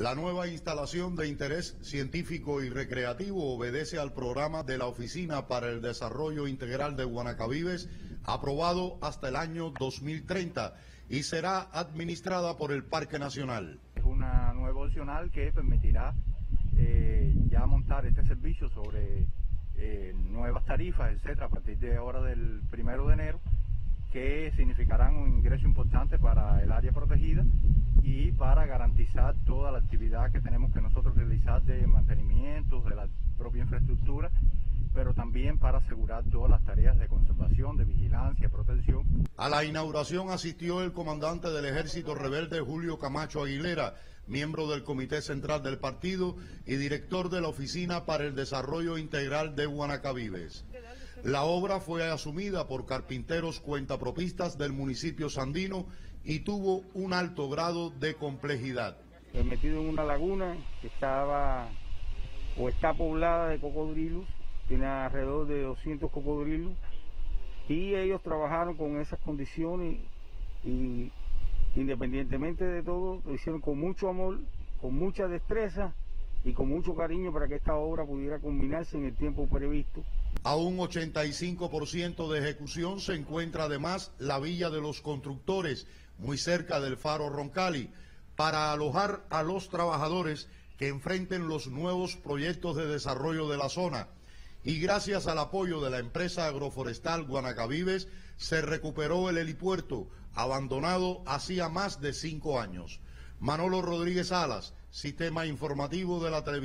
La nueva instalación de interés científico y recreativo obedece al programa de la Oficina para el Desarrollo Integral de Guanacavives, aprobado hasta el año 2030 y será administrada por el Parque Nacional. Es una nueva opcional que permitirá eh, ya montar este servicio sobre eh, nuevas tarifas, etcétera, a partir de ahora del primero de enero, que significarán un ingreso importante para el área protegida y para garantizar toda la actividad que tenemos que nosotros realizar de mantenimiento de la propia infraestructura, pero también para asegurar todas las tareas de conservación, de vigilancia, protección. A la inauguración asistió el comandante del Ejército Rebelde Julio Camacho Aguilera, miembro del Comité Central del Partido y director de la Oficina para el Desarrollo Integral de Guanacavives. La obra fue asumida por carpinteros cuentapropistas del municipio sandino y tuvo un alto grado de complejidad. Metido en una laguna que estaba o está poblada de cocodrilos, tiene alrededor de 200 cocodrilos y ellos trabajaron con esas condiciones y independientemente de todo lo hicieron con mucho amor, con mucha destreza y con mucho cariño para que esta obra pudiera culminarse en el tiempo previsto. A un 85% de ejecución se encuentra además la Villa de los Constructores, muy cerca del Faro Roncali, para alojar a los trabajadores que enfrenten los nuevos proyectos de desarrollo de la zona. Y gracias al apoyo de la empresa agroforestal Guanacavives, se recuperó el helipuerto, abandonado hacía más de cinco años. Manolo Rodríguez Alas, Sistema Informativo de la Televisión.